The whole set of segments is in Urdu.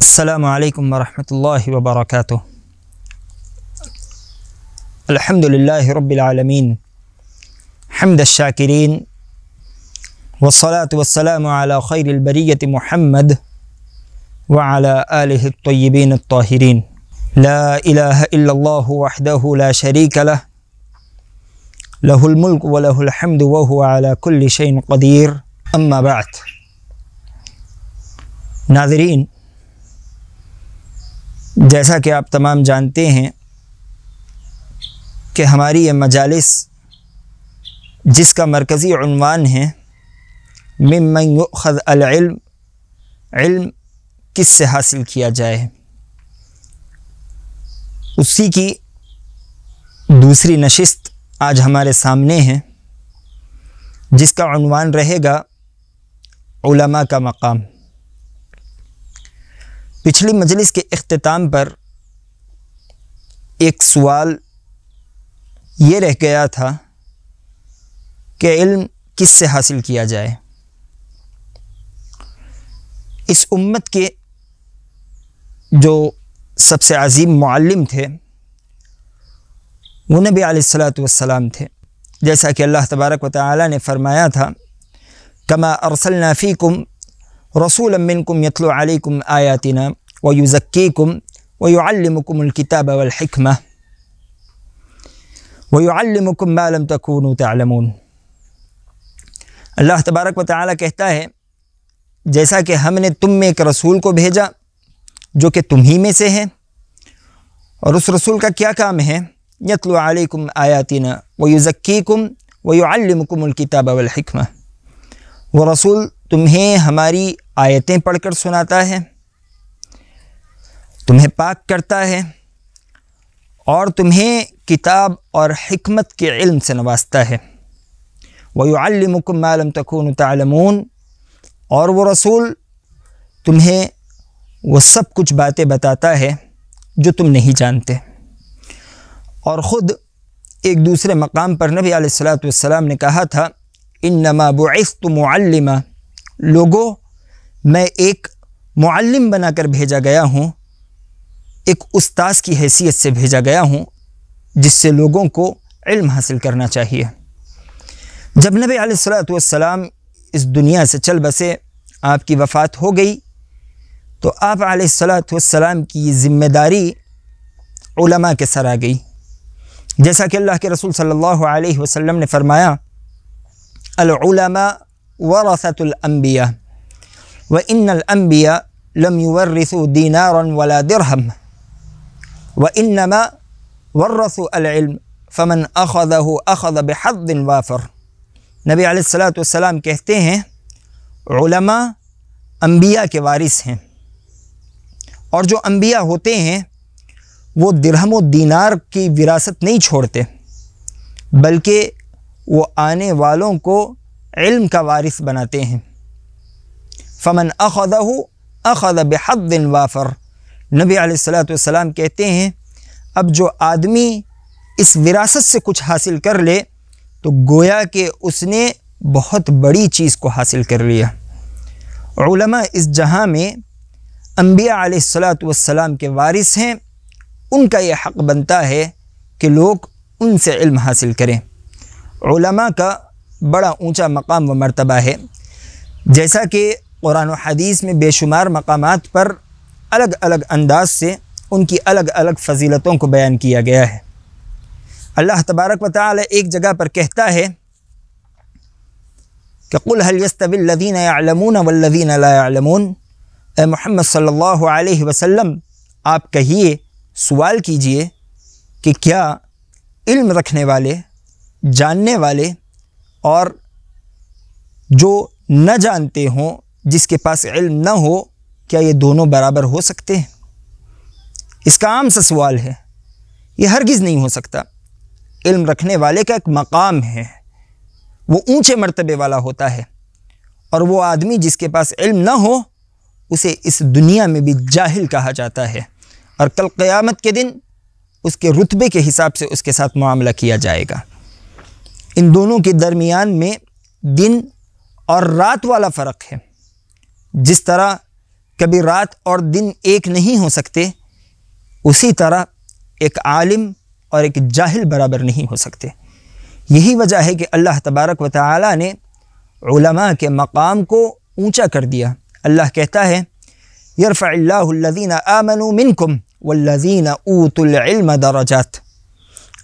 السلام عليكم ورحمة الله وبركاته. الحمد لله رب العالمين حمد الشاكرين والصلاة والسلام على خير البرية محمد وعلى آله الطيبين الطاهرين. لا إله إلا الله وحده لا شريك له له الملك وله الحمد وهو على كل شيء قدير. أما بعد ناظرين جیسا کہ آپ تمام جانتے ہیں کہ ہماری یہ مجالس جس کا مرکزی عنوان ہے، ممن یؤخذ العلم، علم کس سے حاصل کیا جائے؟ اسی کی دوسری نشست آج ہمارے سامنے ہے، جس کا عنوان رہے گا علماء کا مقام۔ پچھلی مجلس کے اختتام پر ایک سوال یہ رہ گیا تھا کہ علم کس سے حاصل کیا جائے؟ اس امت کے جو سب سے عظیم معلم تھے، وہ نبی علیہ الصلاۃ والسلام تھے۔ جیسا کہ اللہ تبارک و تعالیٰ نے فرمایا تھا، کما ارسلنا فیکم رسول منکم یتلو علیکم آیاتنا ویزکیکم ویعلمکم الکتاب والحکمہ ویعلمکم ما لم تکونوا تعلمون۔ اللہ تبارک و تعالیٰ کہتا ہے، جیسا کہ ہم نے تم میں ایک رسول کو بھیجا جو کہ تم ہی میں سے ہے، اور اس رسول کا کیا کام ہے؟ یتلو علیکم آیاتنا ویزکیکم ویعلمکم الکتاب والحکمہ۔ وہ رسول تمہیں ہماری آیتیں پڑھ کر سناتا ہے، تمہیں پاک کرتا ہے اور تمہیں کتاب اور حکمت کے علم سے نوازتا ہے۔ وَيُعَلِّمُكُمْ مَا لَمْ تَكُونُوا تَعْلَمُونَ۔ اور وہ رسول تمہیں وہ سب کچھ باتیں بتاتا ہے جو تم نہیں جانتے۔ اور خود ایک دوسرے مقام پر نبی علیہ الصلاۃ والسلام نے کہا تھا انما بعثت معلمہ لوگوں، میں ایک معلم بنا کر بھیجا گیا ہوں، ایک استاذ کی حیثیت سے بھیجا گیا ہوں، جس سے لوگوں کو علم حاصل کرنا چاہیے۔ جب نبی علیہ الصلاۃ والسلام اس دنیا سے چل بسے، آپ کی وفات ہو گئی، تو آپ علیہ الصلاۃ والسلام کی یہ ذمہ داری علماء کے سر آ گئی۔ جیسا کہ اللہ کے رسول صلی اللہ علیہ وسلم نے فرمایا، العلماء ورثة الانبیاء وان الانبیاء لم يورثوا دینارا ولا درہم وانما ورثوا العلم، فمن اخذه اخذ بحظ وافر. نبی علیہ الصلاۃ والسلام کہتے ہیں، علماء انبیاء کے وارث ہیں۔ اور جو انبیاء ہوتے ہیں، وہ درہم و دینار کی وراثت نہیں چھوڑتے، بلکہ وہ آنے والوں کو علم کا وارث بناتے ہیں۔ فمن اخذہ اخذ بحد وافر۔ نبی علیہ الصلاۃ والسلام کہتے ہیں، اب جو آدمی اس وراثت سے کچھ حاصل کر لے، تو گویا کہ اس نے بہت بڑی چیز کو حاصل کر لیا۔ علماء اس جہاں میں انبیاء علیہ الصلاۃ والسلام کے وارث ہیں، ان کا یہ حق بنتا ہے کہ لوگ ان سے علم حاصل کریں۔ علماء کا بڑا اونچا مقام و مرتبہ ہے۔ جیسا کہ قرآن و حدیث میں بے شمار مقامات پر الگ الگ انداز سے ان کی الگ الگ فضیلتوں کو بیان کیا گیا ہے۔ اللہ تبارک و تعالی ایک جگہ پر کہتا ہے کہ قل هل يستوي الذين يعلمون والذين لا يعلمون اے محمد صلی اللہ علیہ وسلم، آپ کہیے، سوال کیجیے کہ کیا علم رکھنے والے، جاننے والے اور جو نہ جانتے ہوں، جس کے پاس علم نہ ہو، کیا یہ دونوں برابر ہو سکتے ہیں؟ اس کا عام سا سوال ہے، یہ ہرگز نہیں ہو سکتا۔ علم رکھنے والے کا ایک مقام ہے، وہ اونچے مرتبے والا ہوتا ہے، اور وہ آدمی جس کے پاس علم نہ ہو، اسے اس دنیا میں بھی جاہل کہا جاتا ہے۔ اور کل قیامت کے دن اس کے رتبے کے حساب سے اس کے ساتھ معاملہ کیا جائے گا۔ ان دونوں کے درمیان میں دن اور رات والا فرق ہے۔ جس طرح کبھی رات اور دن ایک نہیں ہو سکتے، اسی طرح ایک عالم اور ایک جاہل برابر نہیں ہو سکتے۔ یہی وجہ ہے کہ اللہ تبارک و تعالی نے علماء کے مقام کو اونچا کر دیا۔ اللہ کہتا ہے، یرفع اللہ الذین آمنوا منکم والذین اوتوا العلم درجات۔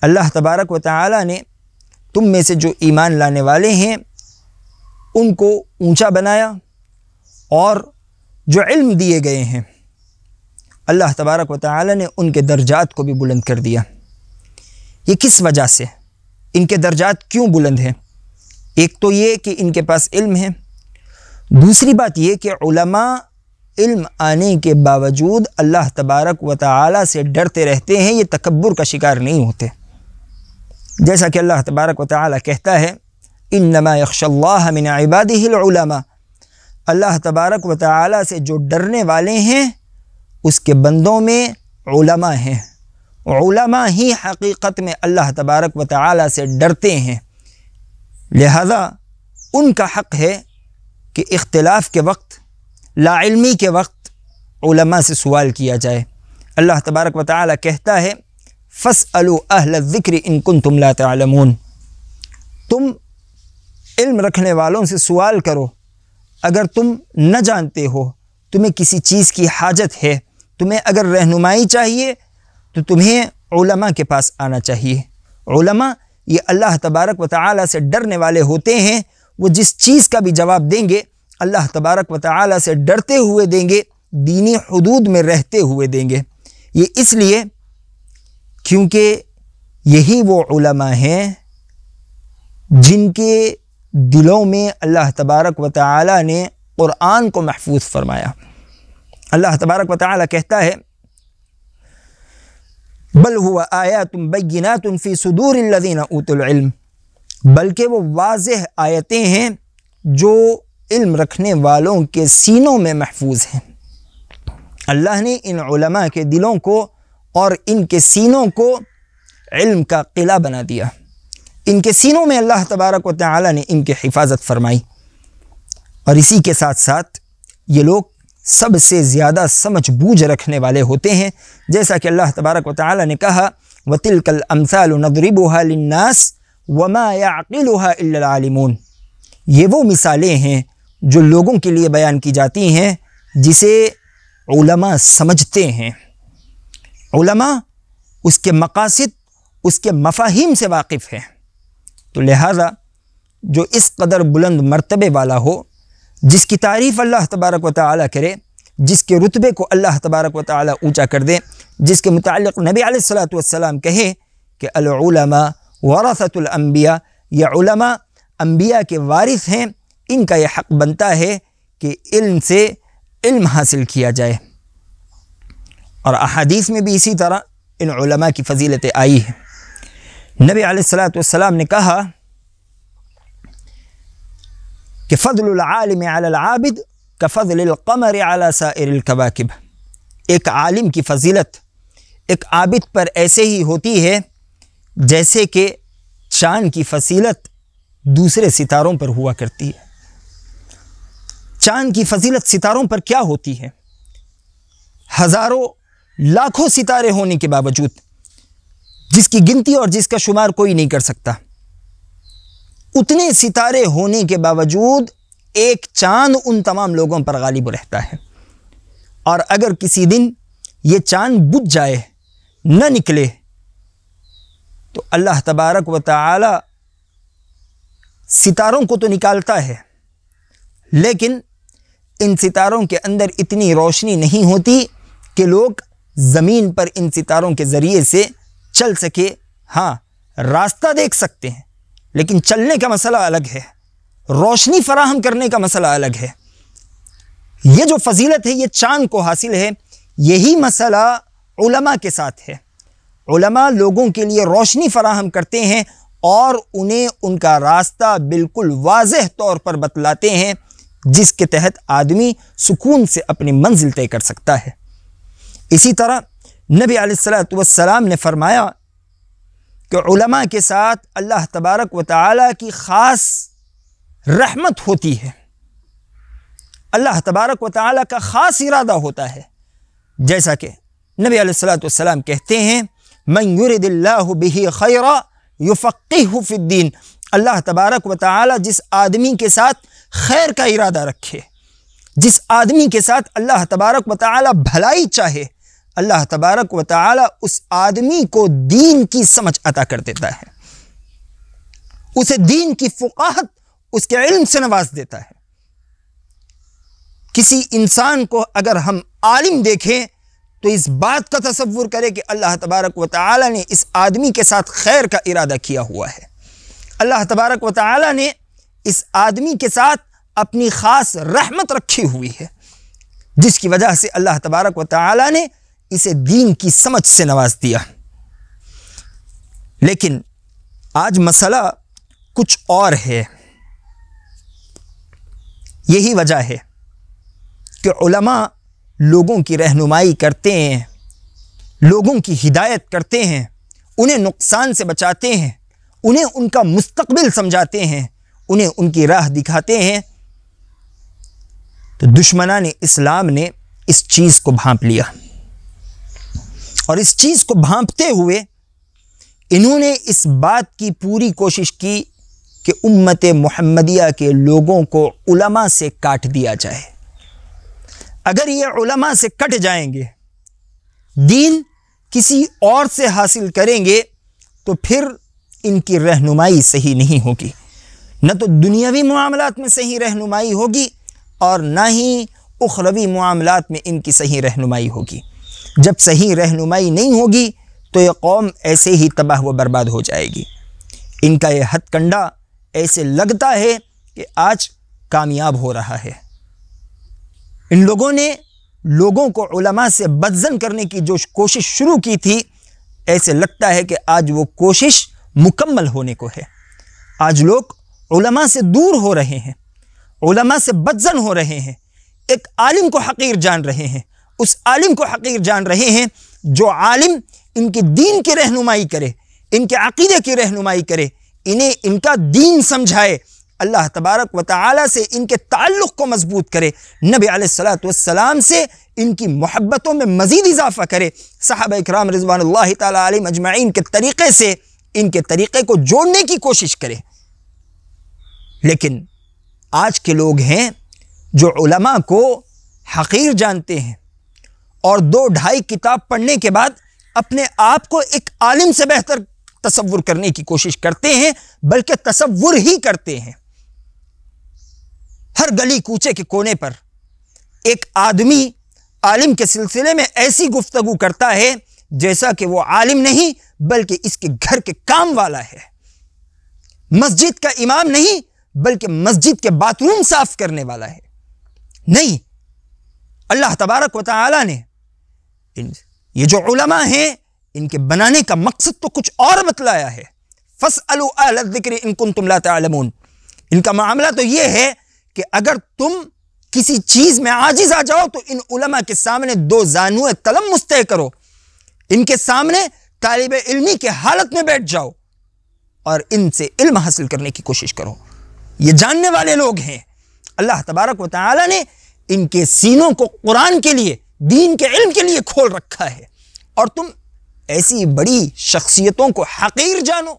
اللہ تبارک و تعالی نے تم میں سے جو ایمان لانے والے ہیں، ان کو اونچا بنایا اور جو علم دیے گئے ہیں۔ اللہ تبارک و تعالی نے ان کے درجات کو بھی بلند کر دیا۔ یہ کس وجہ سے؟ ان کے درجات کیوں بلند ہیں؟ ایک تو یہ کہ ان کے پاس علم ہے۔ دوسری بات یہ کہ علماء علم آنے کے باوجود اللہ تبارک و تعالی سے ڈرتے رہتے ہیں، یہ تکبر کا شکار نہیں ہوتے۔ جیسا کہ اللہ تبارک و تعالی کہتا ہے، انما یخش اللہ من عباده العلماء۔ اللہ تبارک و تعالی سے جو ڈرنے والے ہیں، اس کے بندوں میں علماء ہیں۔ علماء ہی حقیقت میں اللہ تبارک و تعالی سے ڈرتے ہیں۔ لہذا ان کا حق ہے کہ اختلاف کے وقت، لا علمی کے وقت علماء سے سوال کیا جائے۔ اللہ تبارک و تعالی کہتا ہے فص اہل ذکر ان کن تم لا تعلمون۔ تم علم رکھنے والوں سے سوال کرو۔ اگر تم نہ جانتے ہو، تمہیں کسی چیز کی حاجت ہے، تمہیں اگر رہنمائی چاہیے، تو تمہیں علماء کے پاس آنا چاہیے۔ علماء یہ اللہ تبارک و تعالی سے ڈرنے والے ہوتے ہیں۔ وہ جس چیز کا بھی جواب دیں گے، اللہ تبارک و تعالی سے ڈرتے ہوئے دیں گے، دینی حدود میں رہتے ہوئے دیں گے۔ یہ اس لیے کیونکہ یہی وہ علماء ہیں جن کے دلوں میں اللہ تبارک و تعالی نے قرآن کو محفوظ فرمایا۔ اللہ تبارک و تعالی کہتا ہے، بل ہوا آیا تم بینات فی صدور الذین اوت العلم۔ بلکہ وہ واضح آیتیں ہیں جو علم رکھنے والوں کے سینوں میں محفوظ ہیں۔ اللہ نے ان علماء کے دلوں کو اور ان کے سینوں کو علم کا قلعہ بنا دیا۔ ان کے سینوں میں اللہ تبارک و تعالی نے ان کی حفاظت فرمائی۔ اور اسی کے ساتھ ساتھ یہ لوگ سب سے زیادہ سمجھ بوجھ رکھنے والے ہوتے ہیں۔ جیسا کہ اللہ تبارک و تعالی نے کہا، وَتِلْكَ الْأَمْثَالُ نَضْرِبُهَا لِلنَّاسِ وَمَا يَعْقِلُهَا إِلَّا الْعَالِمُونَ۔ یہ وہ مثالیں ہیں جو لوگوں کے لیے بیان کی جاتی ہیں، جسے علماء سمجھتے ہیں۔ علماء اس کے مقاصد، اس کے مفاہیم سے واقف ہیں۔ تو لہذا جو اس قدر بلند مرتبے والا ہو، جس کی تعریف اللہ تبارک و تعالی کرے، جس کے رتبے کو اللہ تبارک و تعالی اونچا کر دے، جس کے متعلق نبی علیہ السلاۃ والسلام کہے کہ العلماء ورثت الانبیاء، یہ علماء انبیاء کے وارث ہیں، ان کا یہ حق بنتا ہے کہ علم سے علم حاصل کیا جائے۔ اور احادیث میں بھی اسی طرح ان علماء کی فضیلتیں آئی ہیں۔ نبی علیہ السلاۃ والسلام نے کہا کہ فضل العالم علی العابد کا فضل القمر علی سائر الكواكب۔ ایک عالم کی فضیلت ایک عابد پر ایسے ہی ہوتی ہے جیسے کہ چاند کی فضیلت دوسرے ستاروں پر ہوا کرتی ہے۔ چاند کی فضیلت ستاروں پر کیا ہوتی ہے؟ ہزاروں لاکھوں ستارے ہونے کے باوجود جس کی گنتی اور جس کا شمار کوئی نہیں کر سکتا۔ اتنے ستارے ہونے کے باوجود ایک چاند ان تمام لوگوں پر غالب رہتا ہے۔ اور اگر کسی دن یہ چاند بجھ جائے، نہ نکلے، تو اللہ تبارک و تعالی ستاروں کو تو نکالتا ہے، لیکن ان ستاروں کے اندر اتنی روشنی نہیں ہوتی کہ لوگ زمین پر ان ستاروں کے ذریعے سے چل سکے۔ ہاں راستہ دیکھ سکتے ہیں، لیکن چلنے کا مسئلہ الگ ہے۔ روشنی فراہم کرنے کا مسئلہ الگ ہے۔ یہ جو فضیلت ہے، یہ چاند کو حاصل ہے، یہی مسئلہ علماء کے ساتھ ہے۔ علماء لوگوں کے لیے روشنی فراہم کرتے ہیں اور انہیں ان کا راستہ بالکل واضح طور پر بتلاتے ہیں، جس کے تحت آدمی سکون سے اپنی منزل طے کر سکتا ہے۔ اسی طرح نبی علیہ السلاۃ والسلام نے فرمایا کہ علماء کے ساتھ اللہ تبارک و تعالی کی خاص رحمت ہوتی ہے۔ اللہ تبارک و تعالیٰ کا خاص ارادہ ہوتا ہے۔ جیسا کہ نبی علیہ السلاۃ والسلام کہتے ہیں، من یرد اللہ بہی خیرہ یفقہ فی الدین اللہ تبارک و تعالیٰ جس آدمی کے ساتھ خیر کا ارادہ رکھے، جس آدمی کے ساتھ اللہ تبارک و تعالیٰ بھلائی چاہے اللہ تبارک و تعالیٰ اس آدمی کو دین کی سمجھ عطا کر دیتا ہے۔ اسے دین کی فقاہت، اس کے علم سے نواز دیتا ہے۔ کسی انسان کو اگر ہم عالم دیکھیں تو اس بات کا تصور کرے کہ اللہ تبارک و تعالی نے اس آدمی کے ساتھ خیر کا ارادہ کیا ہوا ہے۔ اللہ تبارک و تعالی نے اس آدمی کے ساتھ اپنی خاص رحمت رکھی ہوئی ہے، جس کی وجہ سے اللہ تبارک و تعالی نے اسے دین کی سمجھ سے نواز دیا۔ لیکن آج مسئلہ کچھ اور ہے۔ یہی وجہ ہے کہ علماء لوگوں کی رہنمائی کرتے ہیں، لوگوں کی ہدایت کرتے ہیں، انہیں نقصان سے بچاتے ہیں، انہیں ان کا مستقبل سمجھاتے ہیں، انہیں ان کی راہ دکھاتے ہیں۔ تو دشمنان اسلام نے اس چیز کو بھانپ لیا۔ اور اس چیز کو بھانپتے ہوئے انہوں نے اس بات کی پوری کوشش کی کہ امت محمدیہ کے لوگوں کو علماء سے کاٹ دیا جائے۔ اگر یہ علماء سے کٹ جائیں گے، دین کسی اور سے حاصل کریں گے، تو پھر ان کی رہنمائی صحیح نہیں ہوگی۔ نہ تو دنیاوی معاملات میں صحیح رہنمائی ہوگی اور نہ ہی اخروی معاملات میں ان کی صحیح رہنمائی ہوگی۔ جب صحیح رہنمائی نہیں ہوگی تو یہ قوم ایسے ہی تباہ و برباد ہو جائے گی۔ ان کا یہ ہتھ کنڈا ایسے لگتا ہے کہ آج کامیاب ہو رہا ہے۔ ان لوگوں نے لوگوں کو علماء سے بدزن کرنے کی جو کوشش شروع کی تھی، ایسے لگتا ہے کہ آج وہ کوشش مکمل ہونے کو ہے۔ آج لوگ علماء سے دور ہو رہے ہیں، علماء سے بدزن ہو رہے ہیں۔ ایک عالم کو حقیر جان رہے ہیں۔ اس عالم کو حقیر جان رہے ہیں جو عالم ان کے دین کی رہنمائی کرے، ان کے عقیدے کی رہنمائی کرے، انہیں ان کا دین سمجھائے۔ اللہ تبارک و تعالی سے ان کے تعلق کو مضبوط کرے۔ نبی علیہ السلاۃ والسلام سے ان کی محبتوں میں مزید اضافہ کرے۔ صحابہ اکرام رضوان اللہ تعالیٰ علیہ مجمعین کے طریقے سے ان کے طریقے کو جوڑنے کی کوشش کرے۔ لیکن آج کے لوگ ہیں جو علماء کو حقیر جانتے ہیں۔ اور دو ڈھائی کتاب پڑھنے کے بعد اپنے آپ کو ایک عالم سے بہتر تصور کرنے کی کوشش کرتے ہیں، بلکہ تصور ہی کرتے ہیں۔ ہر گلی کوچے کے کونے پر ایک آدمی عالم کے سلسلے میں ایسی گفتگو کرتا ہے جیسا کہ وہ عالم نہیں، بلکہ اس کے گھر کے کام والا ہے۔ مسجد کا امام نہیں، بلکہ مسجد کے باتھ روم صاف کرنے والا ہے۔ نہیں، اللہ تبارک و تعالی نے یہ جو علماء ہیں، ان کے بنانے کا مقصد تو کچھ اور بتلایا ہے۔ فص الذکر ان کن تم تعلمون۔ ان کا معاملہ تو یہ ہے کہ اگر تم کسی چیز میں عاجز آ جاؤ، تو ان علماء کے سامنے دو زانو تلم مستح کرو۔ ان کے سامنے طالب علمی کے حالت میں بیٹھ جاؤ اور ان سے علم حاصل کرنے کی کوشش کرو۔ یہ جاننے والے لوگ ہیں۔ اللہ تبارک و تعالی نے ان کے سینوں کو قرآن کے لیے دین کے علم کے لیے کھول رکھا ہے۔ اور تم ایسی بڑی شخصیتوں کو حقیر جانو۔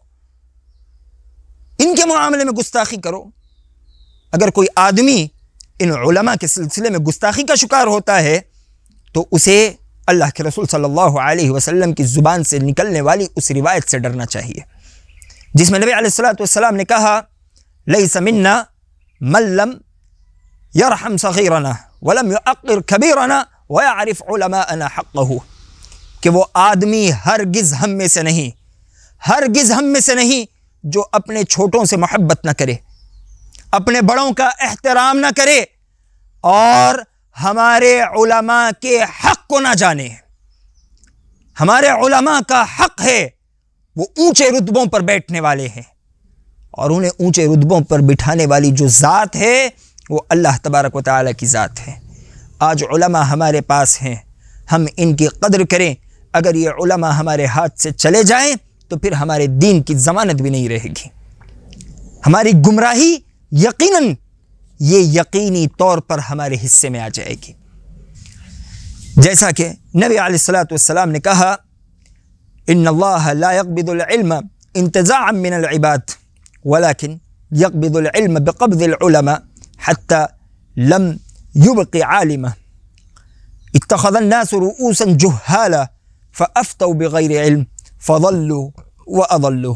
ان کے معاملے میں گستاخی کرو۔ اگر کوئی آدمی ان علماء کے سلسلے میں گستاخی کا شکار ہوتا ہے، تو اسے اللہ کے رسول صلی اللہ علیہ وسلم کی زبان سے نکلنے والی اس روایت سے ڈرنا چاہیے۔ جس میں نبی علیہ السلاۃ والسلام نے کہا لئی سمنا ملم یرحم صغیرنا ولم یعقر کبیرنا ویعرف علماءنا حقه کہ وہ آدمی ہرگز ہم میں سے نہیں، ہرگز ہم میں سے نہیں جو اپنے چھوٹوں سے محبت نہ کرے، اپنے بڑوں کا احترام نہ کرے اور ہمارے علماء کے حق کو نہ جانے۔ ہمارے علماء کا حق ہے وہ اونچے رتبوں پر بیٹھنے والے ہیں اور انہیں اونچے رتبوں پر بٹھانے والی جو ذات ہے وہ اللہ تبارک و تعالیٰ کی ذات ہے۔ آج علماء ہمارے پاس ہیں۔ ہم ان کی قدر کریں۔ اگر یہ علماء ہمارے ہاتھ سے چلے جائیں تو پھر ہمارے دین کی ضمانت بھی نہیں رہے گی۔ ہماری گمراہی یقیناً یہ یقینی طور پر ہمارے حصے میں آ جائے گی۔ جیسا کہ نبی علیہ السلاۃ والسلام نے کہا، ان اللہ لا يقبض العلم انتزاعا من العباد ولكن يقبض العلم بقبض العلماء حتى لم يبقي عالما اتخذ الناس رؤوسا جهالا فأفتوا بغير علم فضلوا وأضلوا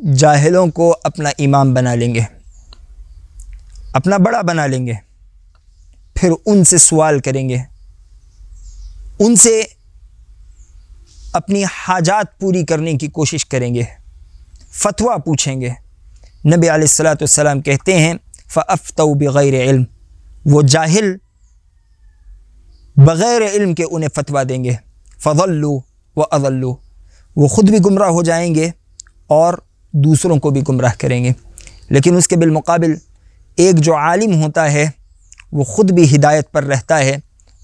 جاہلوں کو اپنا امام بنا لیں گے، اپنا بڑا بنا لیں گے، پھر ان سے سوال کریں گے، ان سے اپنی حاجات پوری کرنے کی کوشش کریں گے، فتویٰ پوچھیں گے۔ نبی علیہ السلاۃ والسلام کہتے ہیں ففتو بغیر علم، وہ جاہل بغیر علم کے انہیں فتویٰ دیں گے۔ فضلو و اضلو وہ خود بھی گمراہ ہو جائیں گے اور دوسروں کو بھی گمراہ کریں گے۔ لیکن اس کے بالمقابل ایک جو عالم ہوتا ہے، وہ خود بھی ہدایت پر رہتا ہے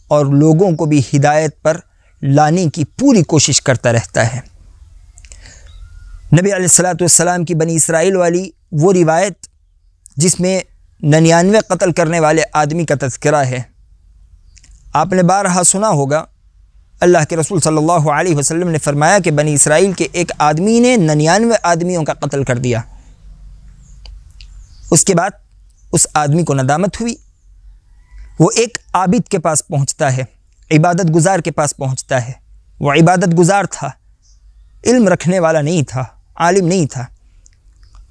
اور لوگوں کو بھی ہدایت پر لانے کی پوری کوشش کرتا رہتا ہے۔ نبی علیہ السلاۃ والسلام کی بنی اسرائیل والی وہ روایت جس میں ننانوے قتل کرنے والے آدمی کا تذکرہ ہے۔ آپ نے بارہا سنا ہوگا اللہ کے رسول صلی اللہ علیہ وسلم نے فرمایا کہ بنی اسرائیل کے ایک آدمی نے ننانوے آدمیوں کا قتل کر دیا۔ اس کے بعد اس آدمی کو ندامت ہوئی۔ وہ ایک عابد کے پاس پہنچتا ہے، عبادت گزار کے پاس پہنچتا ہے۔ وہ عبادت گزار تھا، علم رکھنے والا نہیں تھا، عالم نہیں تھا۔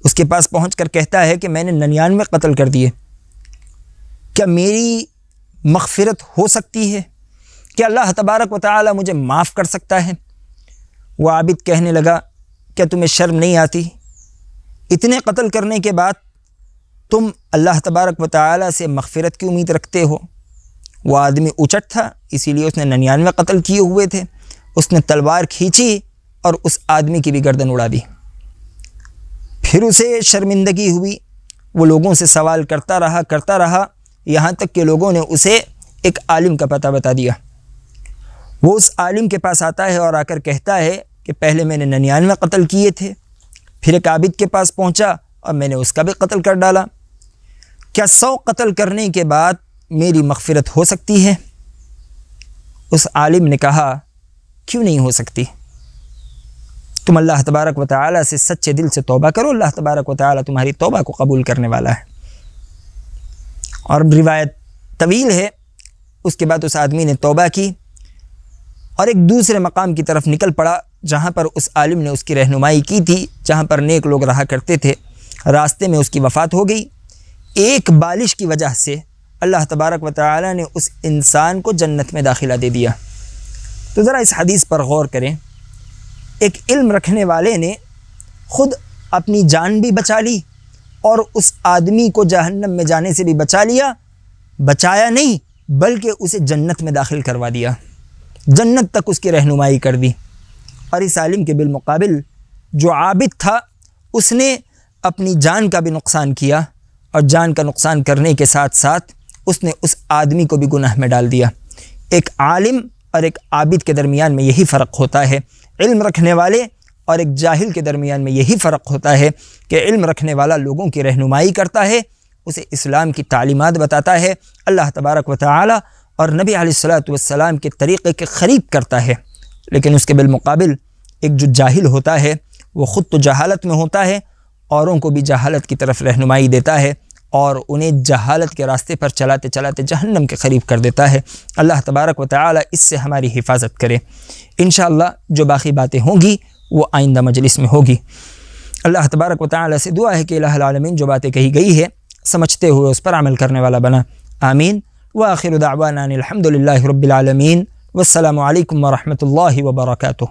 اس کے پاس پہنچ کر کہتا ہے کہ میں نے ننانوے قتل کر دیے۔ کیا میری مغفرت ہو سکتی ہے؟ کیا اللہ تبارک و تعالی مجھے معاف کر سکتا ہے۔ وہ عابد کہنے لگا، کیا تمہیں شرم نہیں آتی؟ اتنے قتل کرنے کے بعد تم اللہ تبارک و تعالی سے مغفرت کی امید رکھتے ہو۔ وہ آدمی اچٹ تھا، اسی لیے اس نے ننانوے قتل کیے ہوئے تھے۔ اس نے تلوار کھینچی اور اس آدمی کی بھی گردن اڑا دی۔ پھر اسے شرمندگی ہوئی۔ وہ لوگوں سے سوال کرتا رہا کرتا رہا۔ یہاں تک کہ لوگوں نے اسے ایک عالم کا پتہ بتا دیا۔ وہ اس عالم کے پاس آتا ہے اور آ کر کہتا ہے کہ پہلے میں نے ننانوے قتل کیے تھے، پھر ایک عابد کے پاس پہنچا اور میں نے اس کا بھی قتل کر ڈالا۔ کیا سو قتل کرنے کے بعد میری مغفرت ہو سکتی ہے؟ اس عالم نے کہا، کیوں نہیں ہو سکتی؟ تم اللہ تبارک و تعالیٰ سے سچے دل سے توبہ کرو، اللہ تبارک و تعالیٰ تمہاری توبہ کو قبول کرنے والا ہے۔ اور روایت طویل ہے، اس کے بعد اس آدمی نے توبہ کی۔ اور ایک دوسرے مقام کی طرف نکل پڑا، جہاں پر اس عالم نے اس کی رہنمائی کی تھی، جہاں پر نیک لوگ رہا کرتے تھے۔ راستے میں اس کی وفات ہو گئی۔ ایک بالش کی وجہ سے اللہ تبارک و تعالی نے اس انسان کو جنت میں داخلہ دے دیا۔ تو ذرا اس حدیث پر غور کریں۔ ایک علم رکھنے والے نے خود اپنی جان بھی بچا لی اور اس آدمی کو جہنم میں جانے سے بھی بچا لیا۔ بچایا نہیں، بلکہ اسے جنت میں داخل کروا دیا۔ جنت تک اس کی رہنمائی کر دی۔ اور اس عالم کے بالمقابل جو عابد تھا، اس نے اپنی جان کا بھی نقصان کیا اور جان کا نقصان کرنے کے ساتھ ساتھ اس نے اس آدمی کو بھی گناہ میں ڈال دیا۔ ایک عالم اور ایک عابد کے درمیان میں یہی فرق ہوتا ہے۔ علم رکھنے والے اور ایک جاہل کے درمیان میں یہی فرق ہوتا ہے کہ علم رکھنے والا لوگوں کی رہنمائی کرتا ہے، اسے اسلام کی تعلیمات بتاتا ہے۔ اللہ تبارک و تعالی اور نبی علیہ الصلاۃ والسلام کے طریقے کے قریب کرتا ہے۔ لیکن اس کے بالمقابل ایک جو جاہل ہوتا ہے، وہ خود تو جہالت میں ہوتا ہے، اوروں کو بھی جہالت کی طرف رہنمائی دیتا ہے اور انہیں جہالت کے راستے پر چلاتے چلاتے جہنم کے قریب کر دیتا ہے۔ اللہ تبارک و تعالی اس سے ہماری حفاظت کرے۔ انشاءاللہ جو باقی باتیں ہوں گی، وہ آئندہ مجلس میں ہوگی۔ اللہ تبارک و تعالی سے دعا ہے کہ الہ العالمین جو باتیں کہی گئی ہے، سمجھتے ہوئے اس پر عمل کرنے والا بنا۔ آمین۔ وآخر دعوانا أن الحمد لله رب العالمين والسلام عليكم ورحمة الله وبركاته.